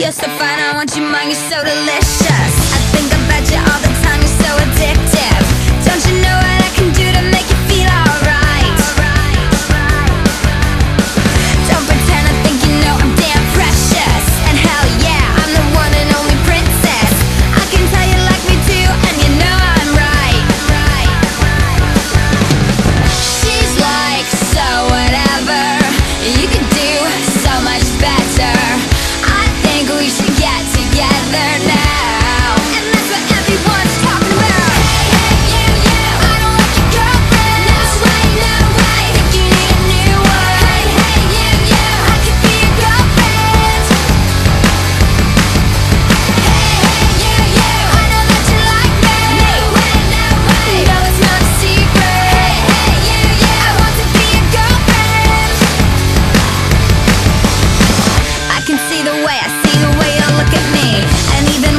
You're so fine, I want your money. you're so delicious see the way, I see the way you look at me. And even